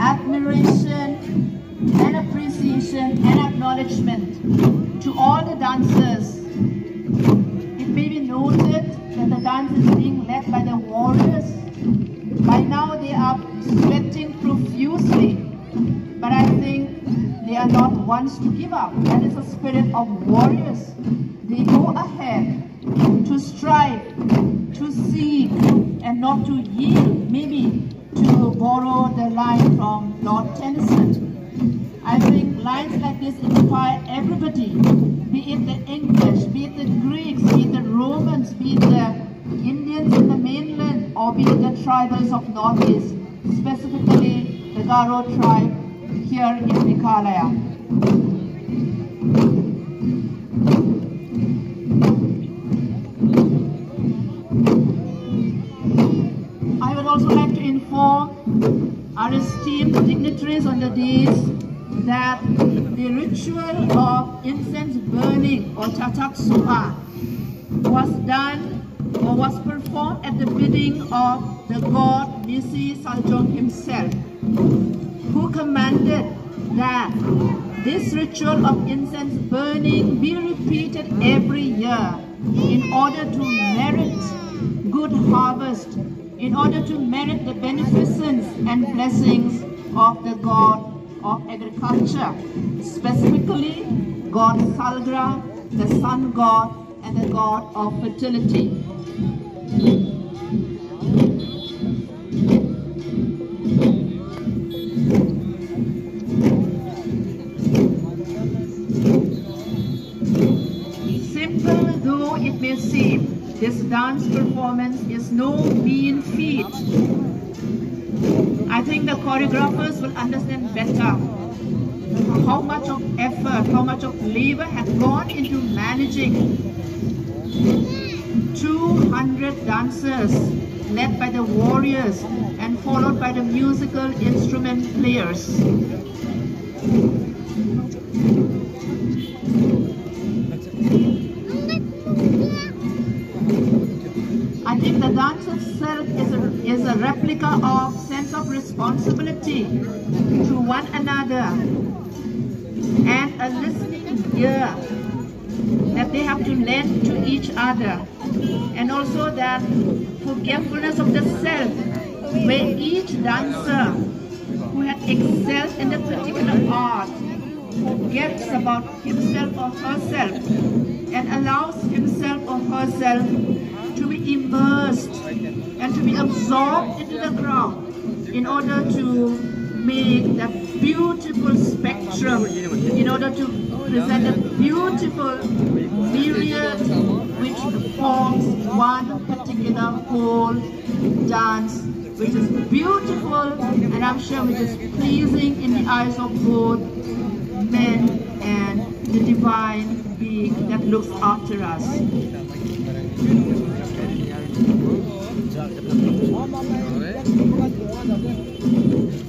admiration and appreciation and acknowledgement to all the dancers. It may be noted that the dance is being led by the warriors. By now they are sweating profusely, but I think they are not ones to give up. That is the spirit of warriors. They go ahead to strive, to seek, and not to yield, maybe to borrow the line from Lord Tennyson. I think lines like this inspire everybody, be it the English, be it the Greeks, be it the Romans, be it the Indians in the mainland, or be it the tribals of Northeast, specifically the Garo tribe here in Meghalaya. I would also like to inform our esteemed dignitaries on the days that the ritual of incense burning or tatak suha was done or was performed at the bidding of the god Misi Saljong himself, who commanded that this ritual of incense burning be repeated every year in order to merit good harvest, in order to merit the beneficence and blessings of the god of agriculture, specifically God Salgra, the sun god, and the god of fertility. Dance performance is no mean feat. I think the choreographers will understand better how much of effort, how much of labor has gone into managing 200 dancers led by the warriors and followed by the musical instrument players. A, replica of sense of responsibility to one another and a listening ear that they have to lend to each other. And also that forgetfulness of the self where each dancer who has excelled in a particular art forgets about himself or herself and allows himself or herself immersed and to be absorbed into the ground in order to make that beautiful spectrum, in order to present a beautiful myriad which forms one particular whole dance which is beautiful and I'm sure which is pleasing in the eyes of both men and the divine being that looks after us. जाके हाँ मामा ये कपड़ा धोवा जाते हैं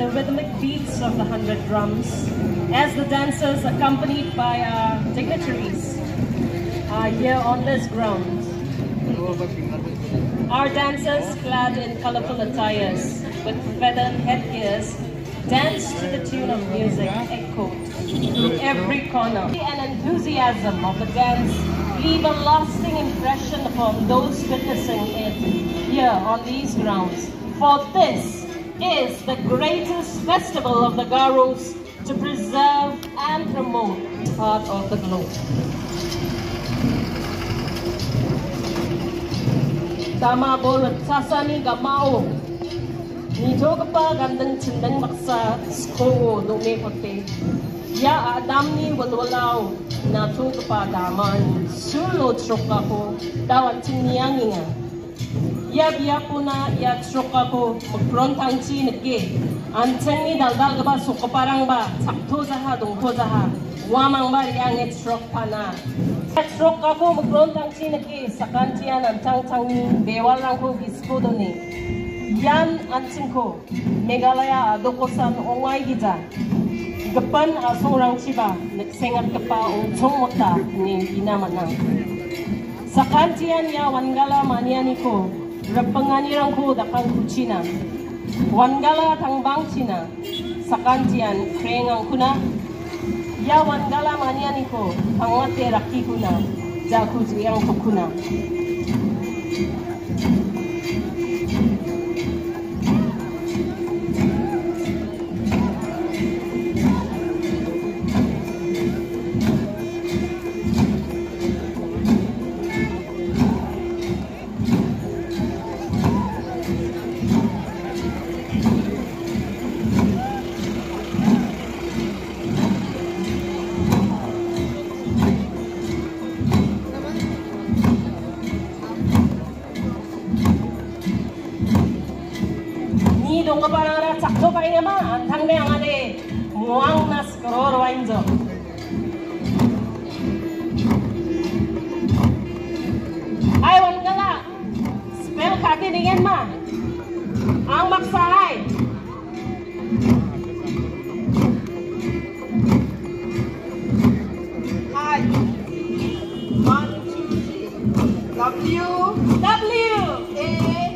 the rhythmic beats of the hundred drums as the dancers accompanied by our dignitaries are here on this ground. Our dancers clad in colorful attires with feathered headgears dance to the tune of music echoed through every corner. And enthusiasm of the dance leave a lasting impression upon those witnessing it here on these grounds. For this is the greatest festival of the Garos to preserve and promote part of the globe. Tama borat sasani gamao. Nito ka pa gandang tindang maksa sko no me kote. Ya adam ni walwalaw na to pa daman. Sulo trok ako dawat tinyangin nga. ya biya puna ya tshoka ko bron tangchi nge an chengi dal ba su ko parang ba. Chak wa mang ba ya nge tshrok pana. Tshrok ka ko bron tangchi nge sakan bewalangku an doni. tang ni. Ko yan an megalaya adokosan ongai gita. Gepan asong rang chiba neksengat kepa ong chong mota ni ina manang. Sakantian ya wangala manianiko Repengani ko dakan kucina. Wangala tang china. Sakantian krengang kuna. Ya wangala manianiko tangate rakikuna. Jaku yang kukuna. 안상대 양아대 모항나스 그로로 와인저 아이 원가가 스펠 카티 디겐마 앙막사이 하이 원, 투, W W A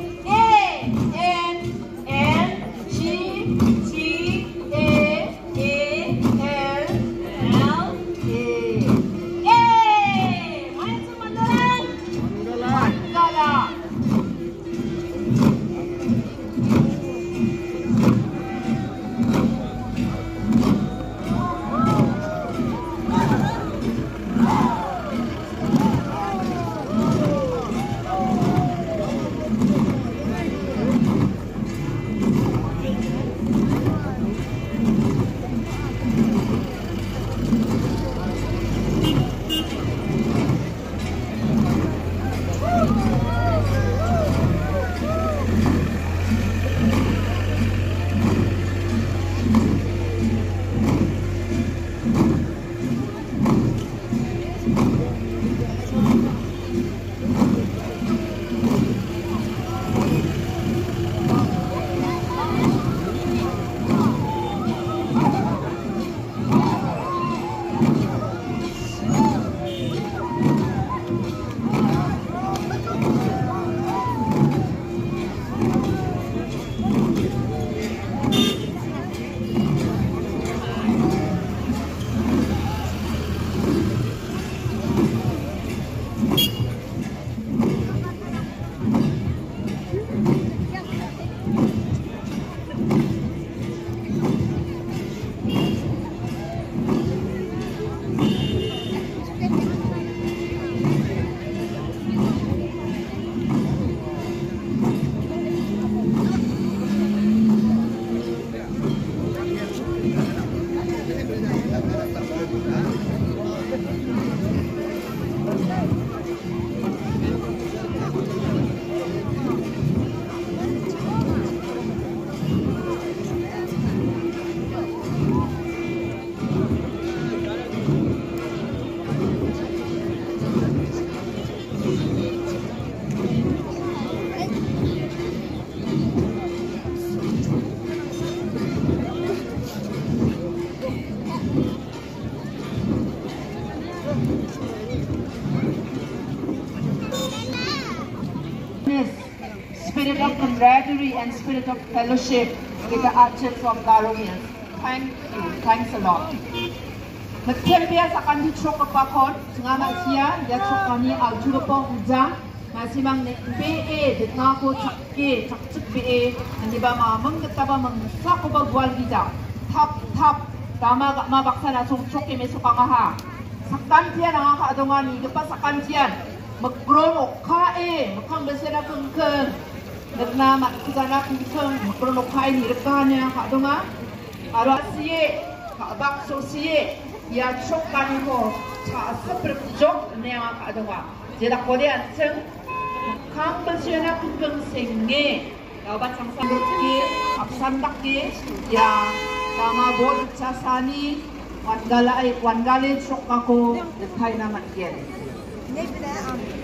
camaraderie and spirit of fellowship with the archers from Daromian. Thank you. Thanks a lot. Metian biasa akan dicok ke pakon, tengah masia, dia ya cok kami al juga hujan, masih e, e, e, mang nek BE, detna ko cakke, cakcuk BE, nanti ba ma menggetaba mengsak ko bagual kita, tap tap, dama gak ma baksa na cok cok ke mesok angaha, sakan tian angaha adongan ni, gepa sakan tian, megron okka mekang besera kengkeng, 너나 마트잖아 공천 물어놓고 하인 이렇게 하냐 가동아 아라시에 박소시에 야 촉간이고 차 섭을 부족 내와 가동아 제다 고대 안층 강도시나 금금생에 나바 창산기 앞산밖에 야 나마 보르차산이 완갈라이 완갈리 촉가고 네, 타이나만 게 내비다